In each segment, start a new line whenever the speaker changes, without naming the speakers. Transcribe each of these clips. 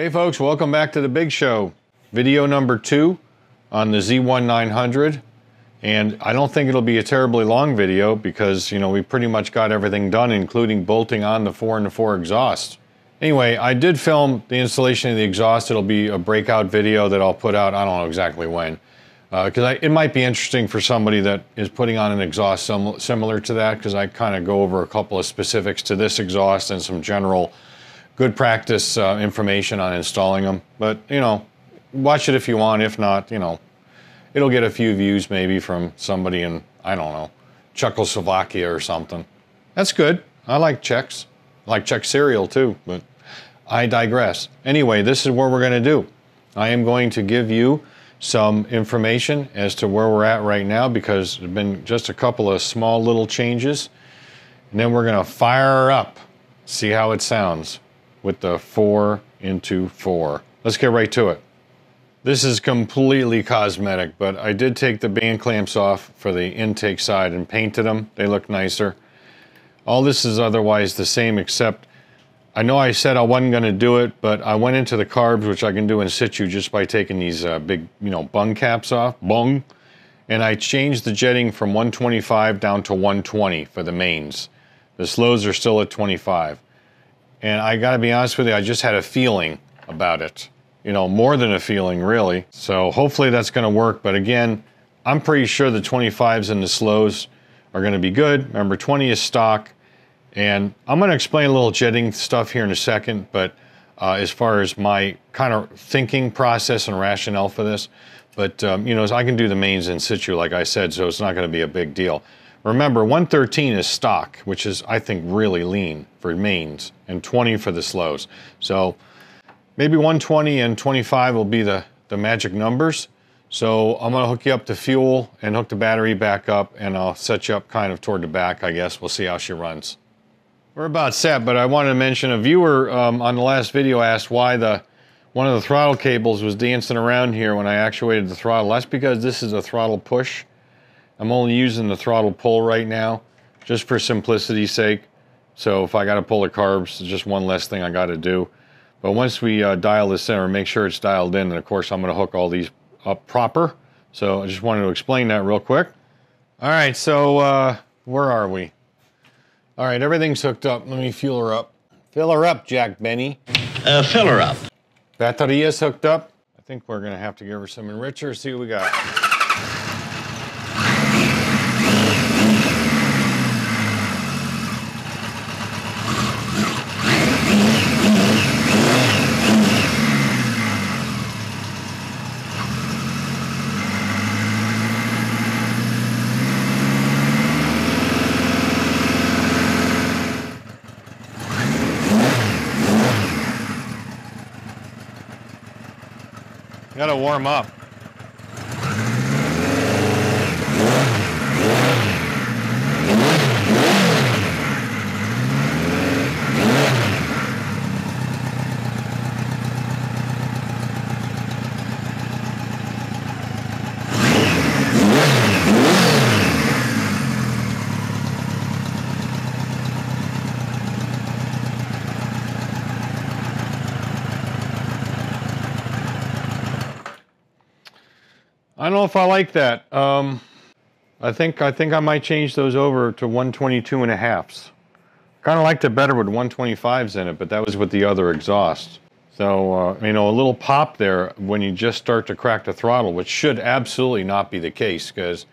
Hey folks, welcome back to the big show. Video number two on the Z1900. And I don't think it'll be a terribly long video because, you know, we pretty much got everything done, including bolting on the 4 and the 4 exhaust. Anyway, I did film the installation of the exhaust. It'll be a breakout video that I'll put out, I don't know exactly when. Because uh, it might be interesting for somebody that is putting on an exhaust sim similar to that, because I kind of go over a couple of specifics to this exhaust and some general good practice uh, information on installing them. But, you know, watch it if you want. If not, you know, it'll get a few views maybe from somebody in, I don't know, Czechoslovakia or something. That's good. I like Czechs. I like Czech cereal too, but I digress. Anyway, this is what we're going to do. I am going to give you some information as to where we're at right now because there have been just a couple of small little changes. And then we're going to fire up, see how it sounds with the 4 into 4. Let's get right to it. This is completely cosmetic, but I did take the band clamps off for the intake side and painted them. They look nicer. All this is otherwise the same except I know I said I wasn't going to do it, but I went into the carbs, which I can do in situ just by taking these uh, big, you know, bung caps off, bung, and I changed the jetting from 125 down to 120 for the mains. The slows are still at 25. And I got to be honest with you, I just had a feeling about it you know, more than a feeling really. So hopefully that's going to work. But again, I'm pretty sure the 25s and the slows are going to be good. Remember, 20 is stock. And I'm going to explain a little jetting stuff here in a second, but uh, as far as my kind of thinking process and rationale for this, but um, you know, I can do the mains in situ, like I said, so it's not going to be a big deal. Remember, 113 is stock, which is, I think, really lean for mains, and 20 for the slows. So maybe 120 and 25 will be the, the magic numbers. So I'm gonna hook you up to fuel and hook the battery back up and I'll set you up kind of toward the back, I guess. We'll see how she runs. We're about set, but I wanted to mention a viewer um, on the last video asked why the one of the throttle cables was dancing around here when I actuated the throttle. That's because this is a throttle push. I'm only using the throttle pull right now, just for simplicity's sake. So if I gotta pull the carbs, it's just one less thing I gotta do. But once we uh, dial this in or make sure it's dialed in, and of course I'm going to hook all these up proper. So I just wanted to explain that real quick. All right, so uh, where are we? All right, everything's hooked up. Let me fuel her up. Fill her up, Jack Benny.
Uh, fill her up.
Battery is hooked up. I think we're going to have to give her some enricher, see what we got. Warm up. Don't know if I like that. Um, I think I think I might change those over to 122 and a halfs. Kind of liked it better with 125s in it, but that was with the other exhaust. So, uh, you know, a little pop there when you just start to crack the throttle, which should absolutely not be the case because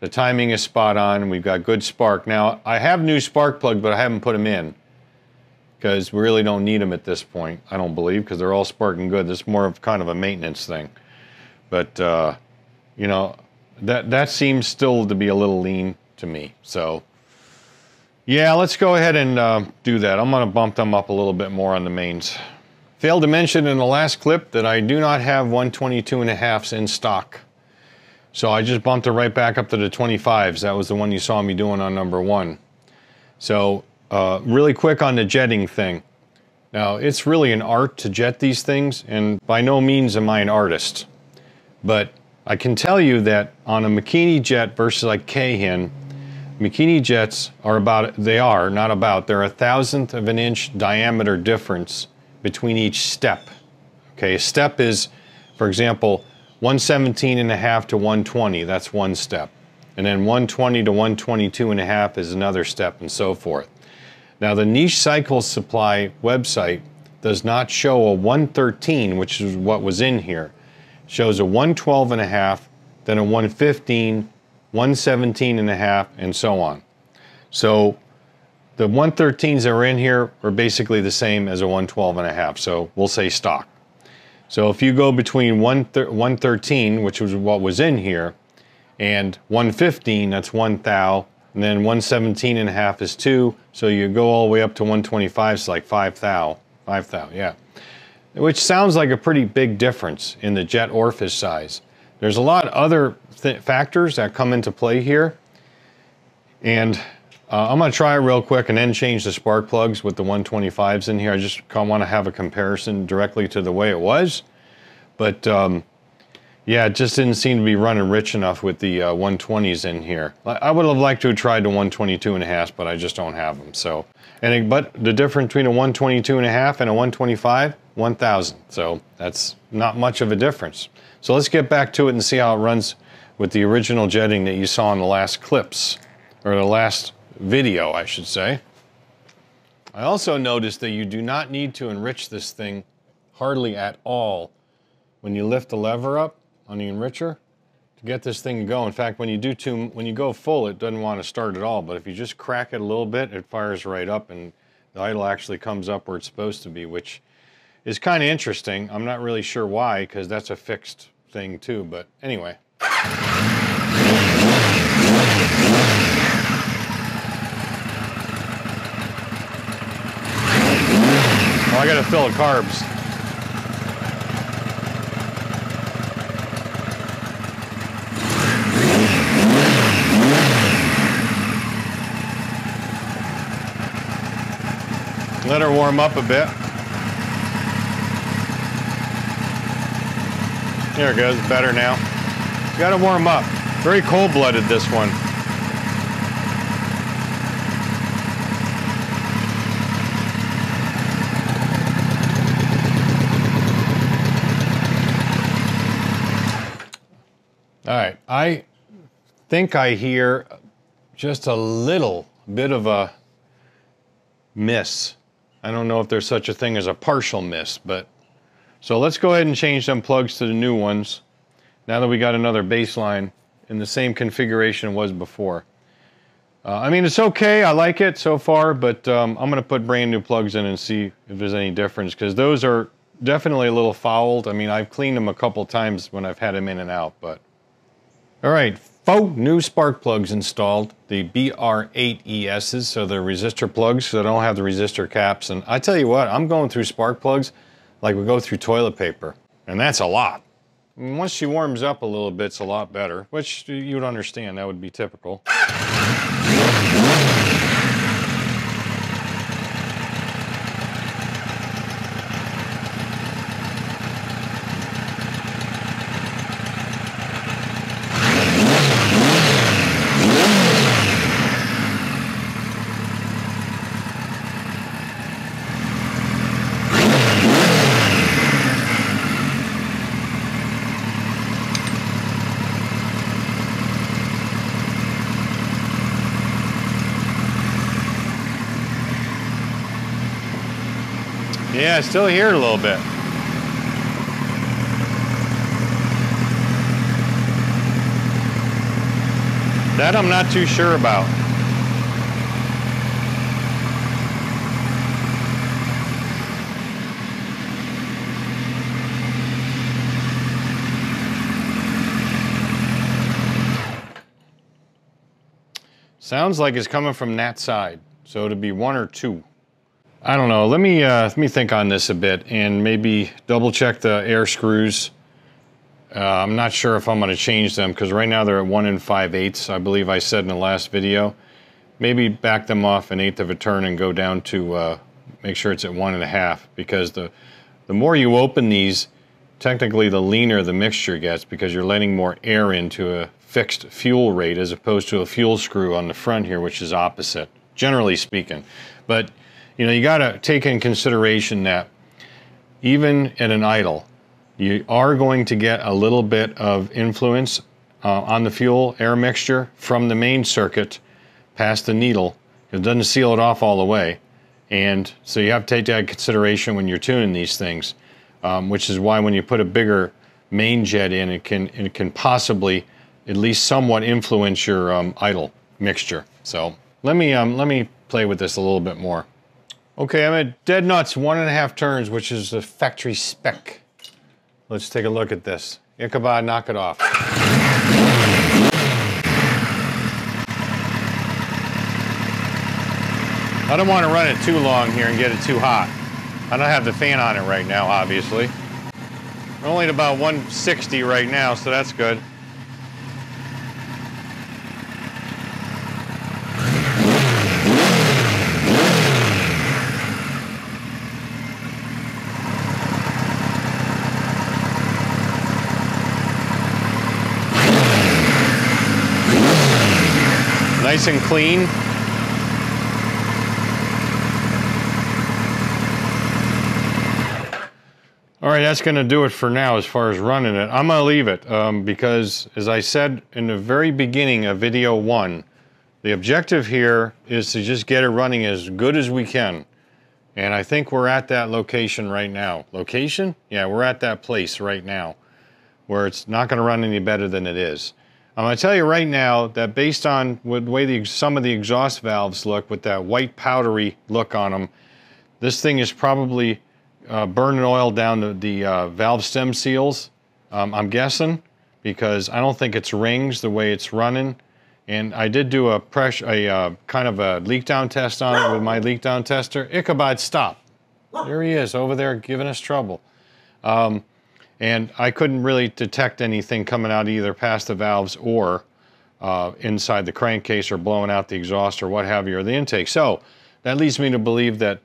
the timing is spot on. And we've got good spark. Now, I have new spark plugs, but I haven't put them in because we really don't need them at this point, I don't believe, because they're all sparking good. This is more of kind of a maintenance thing. But, uh, you know, that that seems still to be a little lean to me. So, yeah, let's go ahead and uh, do that. I'm going to bump them up a little bit more on the mains. Failed to mention in the last clip that I do not have 122 and a halfs in stock. So I just bumped it right back up to the 25s. That was the one you saw me doing on number one. So uh, really quick on the jetting thing. Now, it's really an art to jet these things, and by no means am I an artist. But I can tell you that on a Mikuni jet versus like Keihin, Mikuni jets are about, they are, not about, they're a thousandth of an inch diameter difference between each step. Okay, a step is, for example, 117 and a half to 120, that's one step. And then 120 to 122 and a half is another step and so forth. Now the niche cycle supply website does not show a 113, which is what was in here. Shows a 112 and a half, then a 115, 117 and a half, and so on. So the 113s that are in here are basically the same as a 112 and a half, so we'll say stock. So if you go between 113, which was what was in here, and 115, that's one thou, and then 117 and a half is two, so you go all the way up to 125, it's like five thou, five thou, yeah. Which sounds like a pretty big difference in the jet orifice size. There's a lot of other factors that come into play here, and uh, I'm going to try it real quick and then change the spark plugs with the 125s in here. I just want to have a comparison directly to the way it was. But um, yeah, it just didn't seem to be running rich enough with the uh, 120s in here. I would have liked to have tried the 122 and a half, but I just don't have them. So, and it, but the difference between a 122 and a half and a 125, 1,000. So that's not much of a difference. So let's get back to it and see how it runs with the original jetting that you saw in the last clips, or the last video, I should say. I also noticed that you do not need to enrich this thing hardly at all when you lift the lever up on the enricher to get this thing to go. In fact, when you do too, when you go full, it doesn't want to start at all. But if you just crack it a little bit, it fires right up and the idle actually comes up where it's supposed to be, which is kind of interesting. I'm not really sure why, because that's a fixed thing too. But anyway. Oh, I gotta fill the carbs. Let her warm up a bit. There it goes, better now. Gotta warm up. Very cold-blooded, this one. All right, I think I hear just a little bit of a miss. I don't know if there's such a thing as a partial miss, but so let's go ahead and change them plugs to the new ones now that we got another baseline in the same configuration was before. Uh, I mean, it's okay. I like it so far, but um, I'm going to put brand new plugs in and see if there's any difference because those are definitely a little fouled. I mean, I've cleaned them a couple times when I've had them in and out, but all right, faux new spark plugs installed, the BR8ESs, so they're resistor plugs, so they don't have the resistor caps. And I tell you what, I'm going through spark plugs like we go through toilet paper, and that's a lot. once she warms up a little bit, it's a lot better, which you would understand, that would be typical. Yeah, still hear it a little bit. That I'm not too sure about. Sounds like it's coming from that side. So it'd be one or two. I don't know. Let me uh, let me think on this a bit and maybe double check the air screws. Uh, I'm not sure if I'm going to change them because right now they're at one and five eighths. I believe I said in the last video. Maybe back them off an eighth of a turn and go down to uh, make sure it's at one and a half because the the more you open these, technically the leaner the mixture gets because you're letting more air into a fixed fuel rate as opposed to a fuel screw on the front here, which is opposite, generally speaking. But you know, you got to take in consideration that even at an idle, you are going to get a little bit of influence uh, on the fuel air mixture from the main circuit past the needle. It doesn't seal it off all the way. And so you have to take that consideration when you're tuning these things, um, which is why when you put a bigger main jet in, it can, it can possibly at least somewhat influence your um, idle mixture. So let me, um, let me play with this a little bit more. Okay, I'm at dead nuts, one and a half turns, which is the factory spec. Let's take a look at this. Ichabod, knock it off. I don't want to run it too long here and get it too hot. I don't have the fan on it right now, obviously. We're only at about 160 right now, so that's good. Nice and clean. All right, that's gonna do it for now as far as running it. I'm gonna leave it um, because as I said in the very beginning of video one, the objective here is to just get it running as good as we can. And I think we're at that location right now. Location? Yeah, we're at that place right now where it's not gonna run any better than it is. I'm going to tell you right now that based on the way the, some of the exhaust valves look with that white powdery look on them, this thing is probably uh, burning oil down the, uh, valve stem seals, um, I'm guessing, because I don't think it's rings the way it's running. And I did do a pressure, a uh, kind of a leak down test on it with my leak down tester. Ichabod, stop. There he is over there giving us trouble. Um, and I couldn't really detect anything coming out either past the valves or uh, inside the crankcase or blowing out the exhaust or what have you, or the intake. So that leads me to believe that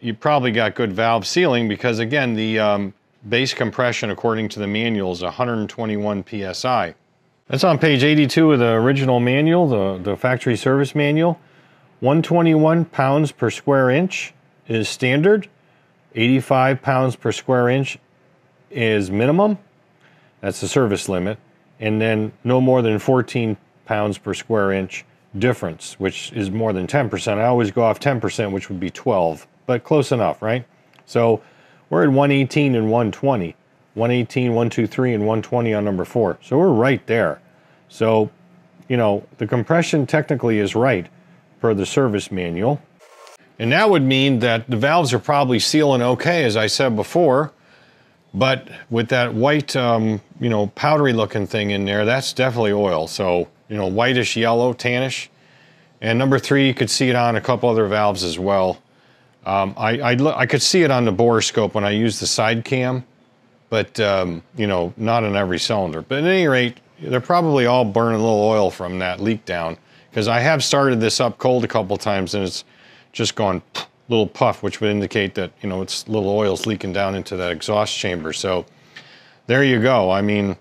you probably got good valve sealing because again, the um, base compression according to the manual is 121 PSI. That's on page 82 of the original manual, the, the factory service manual. 121 pounds per square inch is standard. 85 pounds per square inch is minimum. That's the service limit. And then no more than 14 pounds per square inch difference, which is more than 10%. I always go off 10%, which would be 12, but close enough, right? So we're at 118 and 120. 118, 123, and 120 on number four. So we're right there. So, you know, the compression technically is right per the service manual. And that would mean that the valves are probably sealing okay, as I said before. But with that white, um, you know, powdery looking thing in there, that's definitely oil. So, you know, whitish yellow, tannish. And number three, you could see it on a couple other valves as well. Um, I, I, I, could see it on the borescope when I used the side cam, but, um, you know, not in every cylinder. But at any rate, they're probably all burning a little oil from that leak down because I have started this up cold a couple times and it's just gone little puff, which would indicate that, you know, it's little oil's leaking down into that exhaust chamber. So there you go. I mean,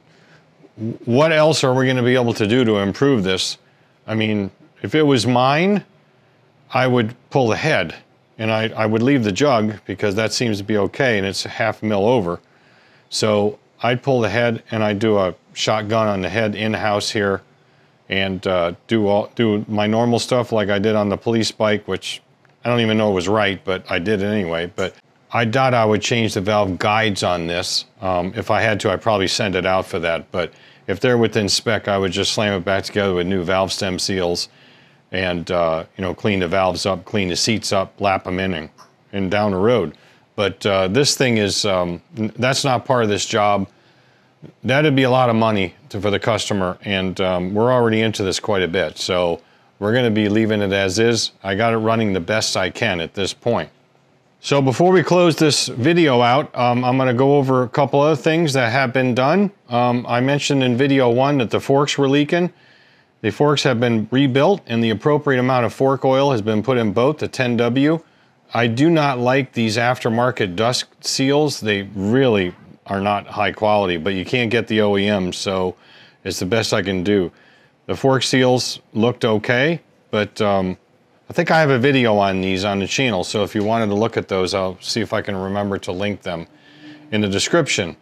what else are we going to be able to do to improve this? I mean, if it was mine, I would pull the head and I, I would leave the jug because that seems to be okay and it's a half mil over. So I'd pull the head and I'd do a shotgun on the head in-house here and uh, do all do my normal stuff like I did on the police bike, which I don't even know it was right, but I did it anyway. But I doubt I would change the valve guides on this. Um, if I had to, I'd probably send it out for that. But if they're within spec, I would just slam it back together with new valve stem seals and, uh, you know, clean the valves up, clean the seats up, lap them in and, and down the road. But uh, this thing is, um, that's not part of this job. That'd be a lot of money to, for the customer. And um, we're already into this quite a bit. So we're going to be leaving it as is. I got it running the best I can at this point. So before we close this video out, um, I'm going to go over a couple other things that have been done. Um, I mentioned in video one that the forks were leaking. The forks have been rebuilt and the appropriate amount of fork oil has been put in both the 10W. I do not like these aftermarket dust seals. They really are not high quality, but you can't get the OEM, so it's the best I can do. The fork seals looked okay, but um, I think I have a video on these on the channel, so if you wanted to look at those, I'll see if I can remember to link them. in the description.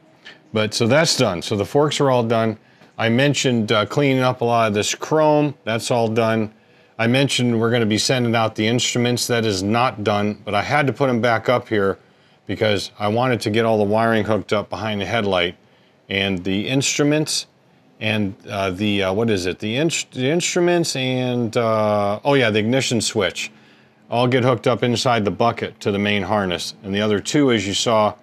But so that's done. So the forks are all done. I mentioned uh, cleaning up a lot of this chrome. That's all done. I mentioned we're going to be sending out the instruments. That is not done, but I had to put them back up here because I wanted to get all the wiring hooked up behind the headlight. And the instruments and uh, the, uh, what is it? The, in the instruments and, uh, oh yeah, the ignition switch all get hooked up inside the bucket to the main harness. And the other two, as you saw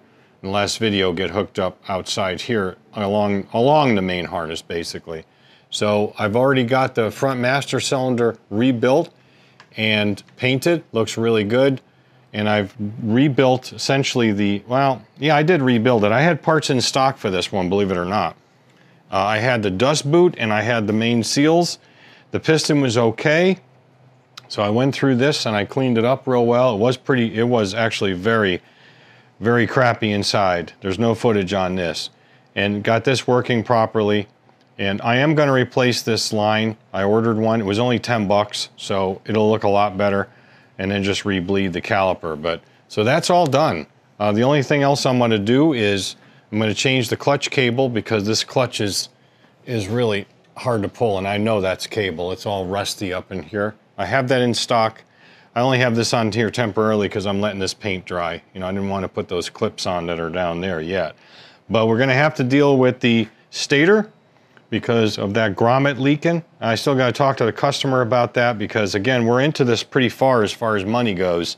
in the last video, get hooked up outside here along, along the main harness, basically. So I've already got the front master cylinder rebuilt and painted, looks really good. And I've rebuilt essentially the, well, yeah, I did rebuild it. I had parts in stock for this one, believe it or not. Uh, I had the dust boot and I had the main seals. The piston was okay. So I went through this and I cleaned it up real well. It was pretty, it was actually very, very crappy inside. There's no footage on this. And got this working properly. And I am going to replace this line. I ordered one. It was only 10 bucks, so it'll look a lot better. And then just rebleed the caliper. But so that's all done. Uh, the only thing else I'm to do is I'm going to change the clutch cable because this clutch is is really hard to pull, and I know that's cable. It's all rusty up in here. I have that in stock. I only have this on here temporarily because I'm letting this paint dry. You know, I didn't want to put those clips on that are down there yet. But we're going to have to deal with the stator because of that grommet leaking. I still got to talk to the customer about that because, again, we're into this pretty far as far as money goes.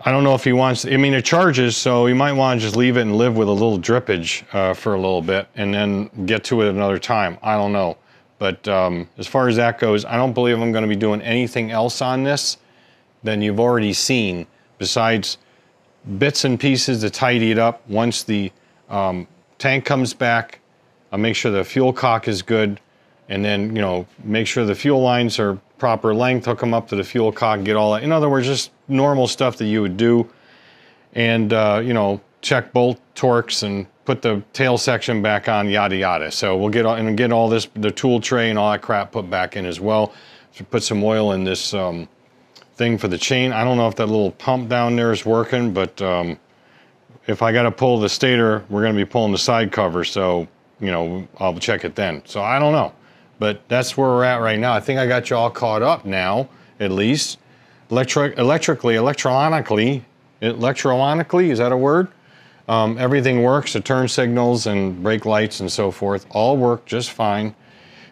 I don't know if he wants, I mean, it charges, so you might want to just leave it and live with a little drippage uh, for a little bit and then get to it another time. I don't know. But um, as far as that goes, I don't believe I'm going to be doing anything else on this than you've already seen besides bits and pieces to tidy it up. Once the um, tank comes back, I'll make sure the fuel cock is good and then, you know, make sure the fuel lines are proper length, hook them up to the fuel cock, get all that. In other words, just normal stuff that you would do. And, uh, you know, check bolt torques and put the tail section back on, yada yada. So we'll get all, and get all this, the tool tray and all that crap put back in as well. So put some oil in this um, thing for the chain. I don't know if that little pump down there is working, but um, if I got to pull the stator, we're going to be pulling the side cover. So, you know, I'll check it then. So I don't know, but that's where we're at right now. I think I got you all caught up now, at least. Electric, electrically, electronically, electronically, is that a word? Um, everything works, the turn signals and brake lights and so forth, all work just fine.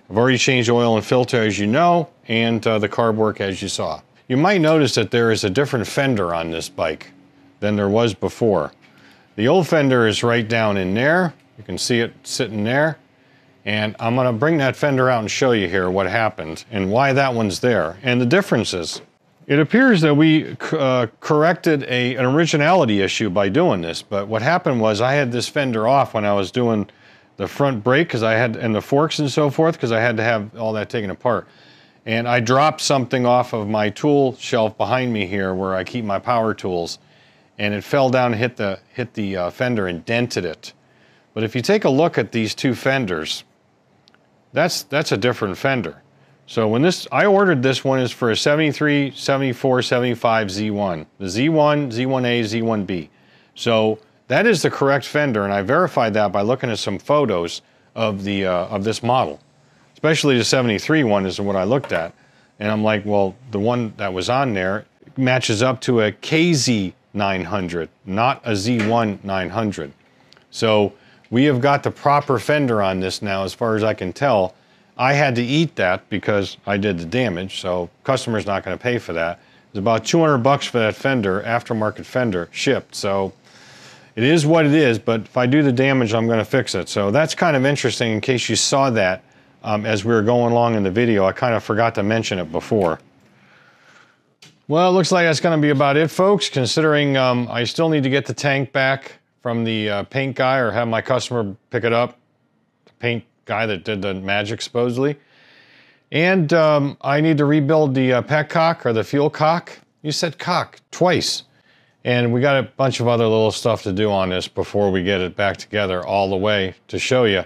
I've already changed oil and filter as you know, and uh, the carb work as you saw. You might notice that there is a different fender on this bike than there was before. The old fender is right down in there. You can see it sitting there. And I'm gonna bring that fender out and show you here what happened and why that one's there and the differences. It appears that we uh, corrected a, an originality issue by doing this, but what happened was I had this fender off when I was doing the front brake because I had, and the forks and so forth, because I had to have all that taken apart. And I dropped something off of my tool shelf behind me here where I keep my power tools, and it fell down and hit the, hit the uh, fender and dented it. But if you take a look at these two fenders, that's, that's a different fender. So when this, I ordered this one is for a 73, 74, 75 Z1. The Z1, Z1A, Z1B. So that is the correct fender, and I verified that by looking at some photos of the uh, of this model. Especially the 73 one is what I looked at. And I'm like, well, the one that was on there matches up to a KZ 900, not a Z1 900. So we have got the proper fender on this now, as far as I can tell. I had to eat that because I did the damage, so customer's not going to pay for that. It's about 200 bucks for that fender, aftermarket fender, shipped. So it is what it is, but if I do the damage, I'm going to fix it. So that's kind of interesting in case you saw that um, as we were going along in the video. I kind of forgot to mention it before. Well, it looks like that's going to be about it, folks, considering um, I still need to get the tank back from the uh, paint guy or have my customer pick it up. Paint guy that did the magic supposedly. And um, I need to rebuild the uh, petcock or the fuel cock. You said cock twice. And we got a bunch of other little stuff to do on this before we get it back together all the way to show you.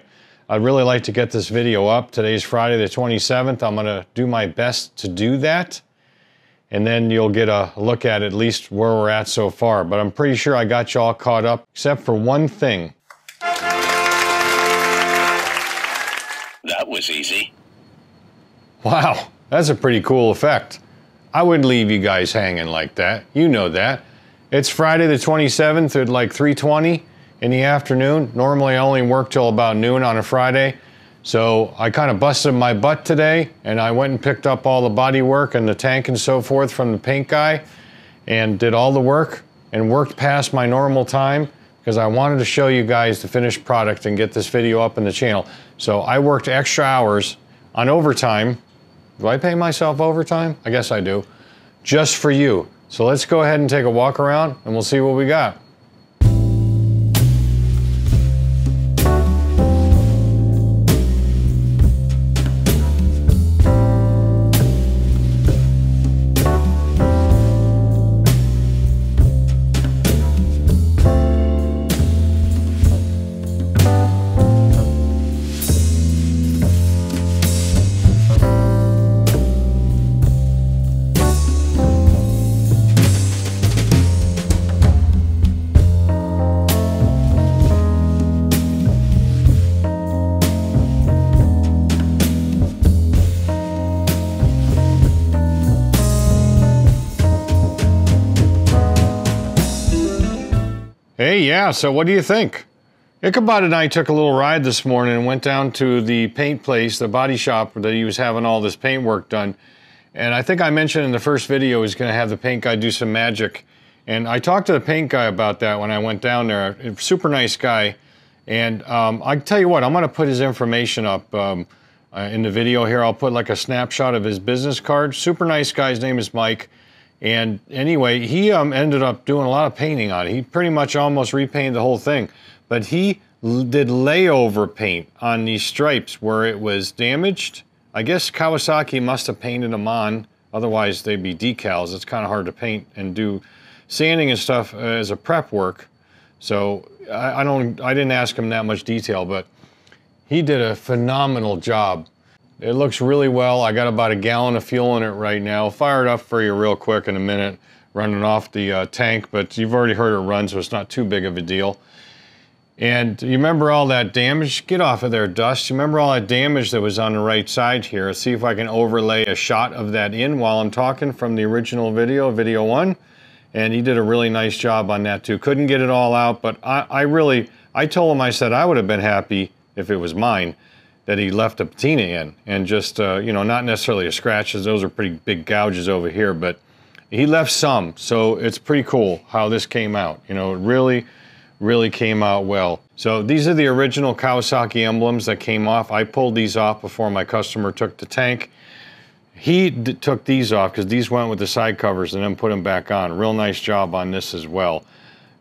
I'd really like to get this video up. Today's Friday the 27th. I'm gonna do my best to do that. and then you'll get a look at at least where we're at so far. But I'm pretty sure I got you all caught up, except for one thing.
Was easy.
Wow, that's a pretty cool effect. I would leave you guys hanging like that. You know that. It's Friday the 27th at like 3:20 in the afternoon. Normally I only work till about noon on a Friday. So I kind of busted my butt today and I went and picked up all the body work and the tank and so forth from the paint guy and did all the work and worked past my normal time because I wanted to show you guys the finished product and get this video up in the channel. So I worked extra hours on overtime. Do I pay myself overtime? I guess I do. Just for you. So let's go ahead and take a walk around and we'll see what we got. Yeah, so what do you think? Ichabod and I took a little ride this morning and went down to the paint place, the body shop that he was having all this paint work done. And I think I mentioned in the first video he's going to have the paint guy do some magic. And I talked to the paint guy about that when I went down there. Super nice guy. And um, I tell you what, I'm going to put his information up um, uh, in the video here. I'll put like a snapshot of his business card. Super nice guy. His name is Mike. And anyway, he um, ended up doing a lot of painting on it. He pretty much almost repainted the whole thing. But he did layover paint on these stripes where it was damaged. I guess Kawasaki must have painted them on. Otherwise, they'd be decals. It's kind of hard to paint and do sanding and stuff as a prep work. So I, I don't. I didn't ask him that much detail, but he did a phenomenal job it looks really well. I got about a gallon of fuel in it right now. Fire it up for you real quick in a minute, running off the uh, tank, but you've already heard it run, so it's not too big of a deal. And you remember all that damage? Get off of there, Dust. You remember all that damage that was on the right side here? Let's see if I can overlay a shot of that in while I'm talking from the original video, video one. And he did a really nice job on that too. Couldn't get it all out, but I, I really, I told him, I said I would have been happy if it was mine that he left a patina in and just, uh, you know, not necessarily a scratches. Those are pretty big gouges over here, but he left some. So it's pretty cool how this came out. You know, it really, really came out well. So these are the original Kawasaki emblems that came off. I pulled these off before my customer took the tank. He took these off because these went with the side covers and then put them back on. Real nice job on this as well.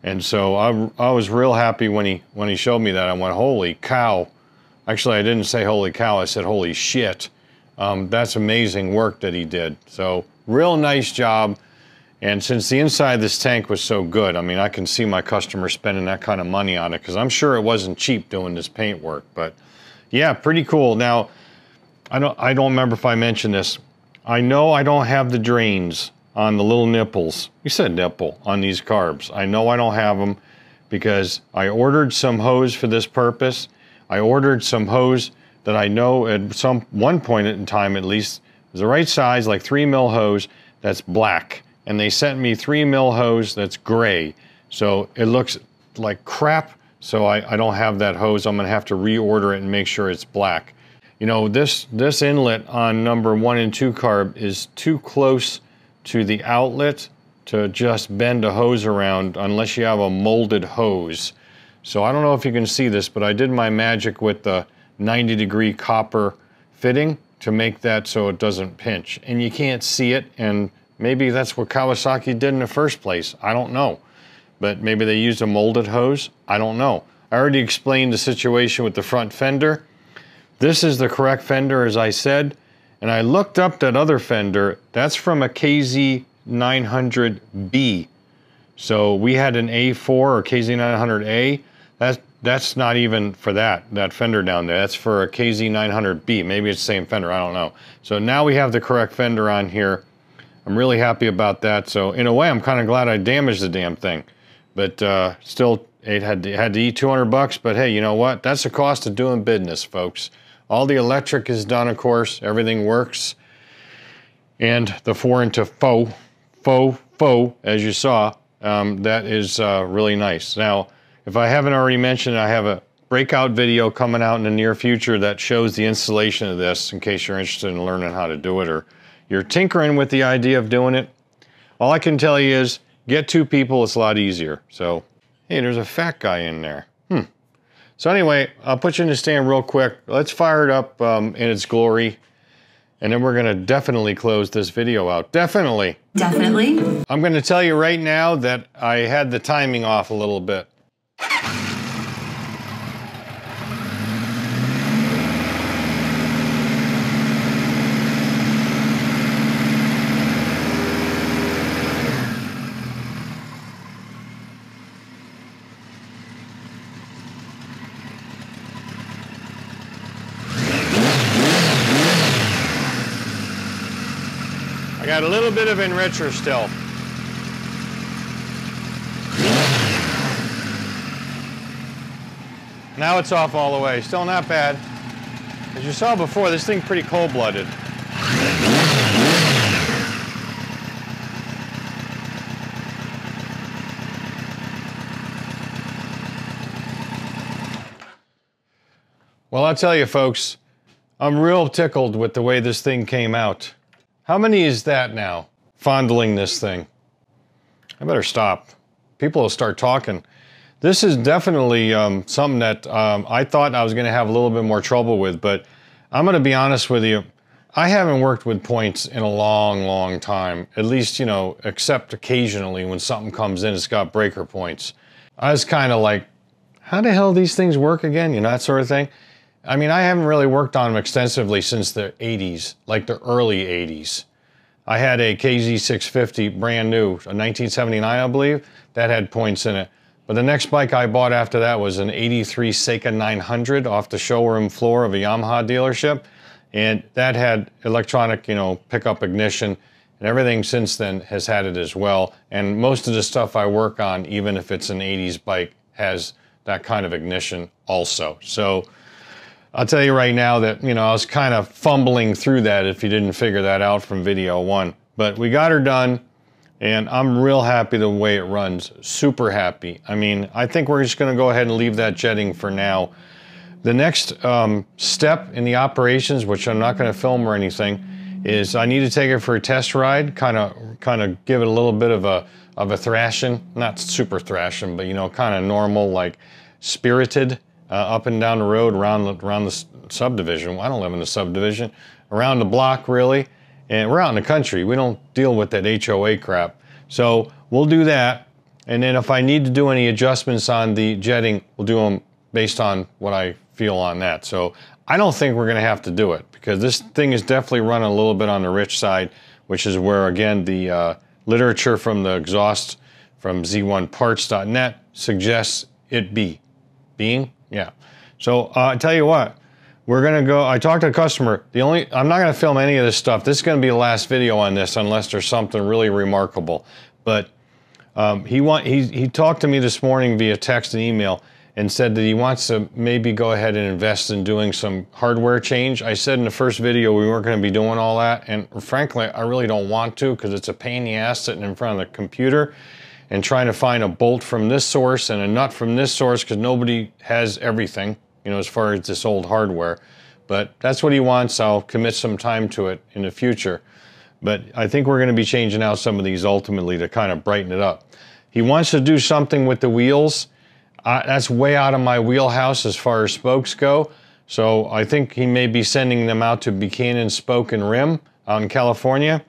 And so I, I was real happy when he when he showed me that. I went, holy cow, Actually, I didn't say holy cow, I said holy shit. Um, that's amazing work that he did. So, real nice job. And since the inside of this tank was so good, I mean, I can see my customer spending that kind of money on it because I'm sure it wasn't cheap doing this paint work. But yeah, pretty cool. Now, I don't, I don't remember if I mentioned this. I know I don't have the drains on the little nipples. You said nipple on these carbs. I know I don't have them because I ordered some hose for this purpose I ordered some hose that I know at some one point in time at least is the right size, like three mil hose that's black. And they sent me three mil hose that's gray. So it looks like crap. So I, I don't have that hose. I'm gonna have to reorder it and make sure it's black. You know, this, this inlet on number one and two carb is too close to the outlet to just bend a hose around unless you have a molded hose. So I don't know if you can see this, but I did my magic with the 90 degree copper fitting to make that so it doesn't pinch. And you can't see it, and maybe that's what Kawasaki did in the first place. I don't know. But maybe they used a molded hose. I don't know. I already explained the situation with the front fender. This is the correct fender, as I said. And I looked up that other fender. That's from a KZ900B. So we had an A4 or KZ900A. That's that's not even for that that fender down there. That's for a KZ900B. Maybe it's the same fender. I don't know. So now we have the correct fender on here. I'm really happy about that. So in a way, I'm kind of glad I damaged the damn thing. But uh, still, it had to, had to eat 200 bucks. But hey, you know what? That's the cost of doing business, folks. All the electric is done, of course. Everything works. And the four into faux, faux, faux, as you saw, um, that is uh, really nice. Now, if I haven't already mentioned, I have a breakout video coming out in the near future that shows the installation of this in case you're interested in learning how to do it or you're tinkering with the idea of doing it. All I can tell you is get two people, it's a lot easier. So, hey, there's a fat guy in there. Hmm. So anyway, I'll put you in the stand real quick. Let's fire it up um, in its glory. And then we're gonna definitely close this video out. Definitely.
Definitely.
I'm gonna tell you right now that I had the timing off a little bit. I got a little bit of enricher still. Now it's off all the way. Still not bad. As you saw before, this thing pretty cold-blooded. Well, I'll tell you folks, I'm real tickled with the way this thing came out. How many is that now? Fondling this thing. I better stop. People will start talking. This is definitely um, something that um, I thought I was going to have a little bit more trouble with, but I'm going to be honest with you. I haven't worked with points in a long, long time. At least, you know, except occasionally when something comes in, it's got breaker points. I was kind of like, how the hell these things work again? You know, that sort of thing. I mean, I haven't really worked on them extensively since the 80s, like the early 80s. I had a KZ650 brand new, a 1979, I believe, that had points in it. But the next bike I bought after that was an 83 Seca 900 off the showroom floor of a Yamaha dealership. And that had electronic, you know, pickup ignition and everything since then has had it as well. And most of the stuff I work on, even if it's an 80s bike, has that kind of ignition also. So I'll tell you right now that, you know, I was kind of fumbling through that if you didn't figure that out from video one. But we got her done and I'm real happy the way it runs. Super happy. I mean, I think we're just gonna go ahead and leave that jetting for now. The next um, step in the operations, which I'm not gonna film or anything, is I need to take it for a test ride, kind of kind of give it a little bit of a of a thrashing, not super thrashing, but you know, kind of normal, like spirited uh, up and down the road around the, around the subdivision. I don't live in the subdivision, around the block really, and we're out in the country. We don't deal with that HOA crap. So we'll do that, and then if I need to do any adjustments on the jetting, we'll do them based on what I feel on that. So I don't think we're gonna have to do it because this thing is definitely running a little bit on the rich side, which is where again the uh, literature from the exhaust from z1parts.net suggests it be. Being? Yeah. So uh, I tell you what, we're gonna go, I talked to a customer, the only, I'm not gonna film any of this stuff. This is gonna be the last video on this unless there's something really remarkable. But um, he, want, he, he talked to me this morning via text and email and said that he wants to maybe go ahead and invest in doing some hardware change. I said in the first video we weren't going to be doing all that, and frankly, I really don't want to because it's a pain in the ass sitting in front of the computer and trying to find a bolt from this source and a nut from this source because nobody has everything, you know, as far as this old hardware. But that's what he wants. I'll commit some time to it in the future. But I think we're going to be changing out some of these ultimately to kind of brighten it up. He wants to do something with the wheels. Uh, that's way out of my wheelhouse as far as spokes go. So I think he may be sending them out to Buchanan Spoke and Rim out in California.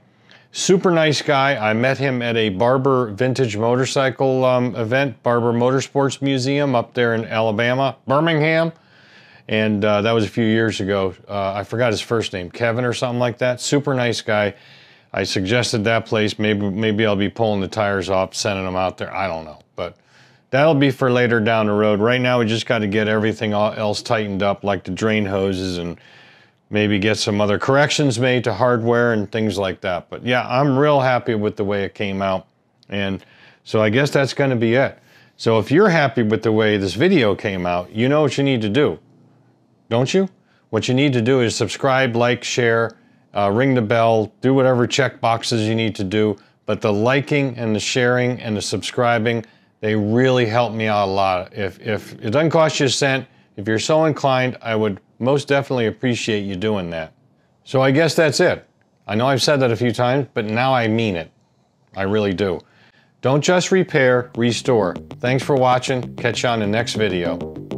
Super nice guy. I met him at a Barber Vintage Motorcycle um, event, Barber Motorsports Museum up there in Alabama, Birmingham. And uh, that was a few years ago. Uh, I forgot his first name, Kevin or something like that. Super nice guy. I suggested that place. Maybe maybe I'll be pulling the tires off, sending them out there. I don't know, but that'll be for later down the road. Right now, we just got to get everything else tightened up, like the drain hoses and maybe get some other corrections made to hardware and things like that. But yeah, I'm real happy with the way it came out. And so I guess that's going to be it. So if you're happy with the way this video came out, you know what you need to do, don't you? What you need to do is subscribe, like, share, uh, ring the bell, do whatever check boxes you need to do. But the liking and the sharing and the subscribing, they really help me out a lot. If, if it doesn't cost you a cent, if you're so inclined, I would most definitely appreciate you doing that. So I guess that's it. I know I've said that a few times, but now I mean it. I really do. Don't just repair, restore. Thanks for watching. Catch you on the next video.